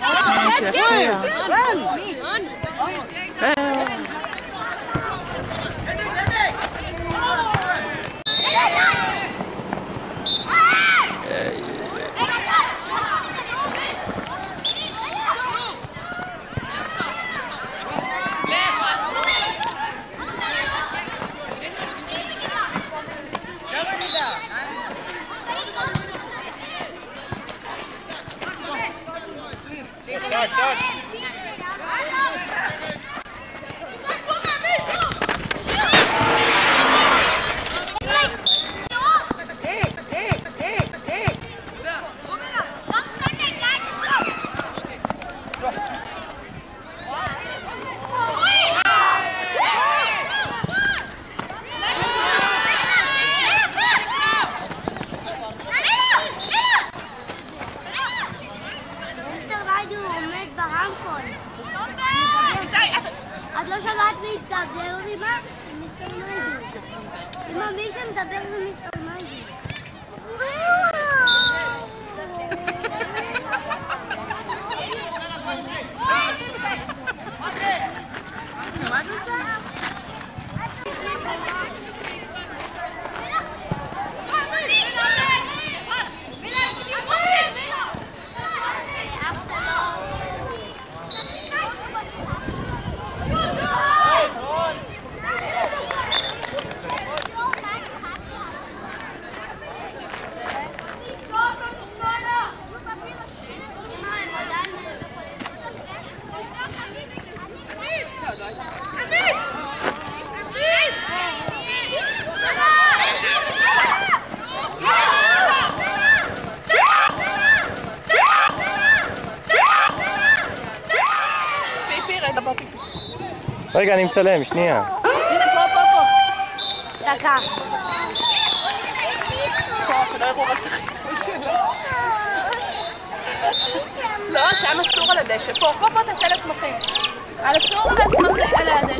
Run! Run! Run! Tchau, tchau. את לא שמעת מי מדבר, רימה? מיסטר נויבר. רימה, מי שמדבר זה מיסטר רגע, אני מצלם, שנייה. הנה, פה, פה, פה. שקה. פה, שלא יראו רק את החיתול שלו. לא, שם אסור על הדשא. פה, פה, פה תעשה לצמחים. על אסור על הצמחים, על הדשא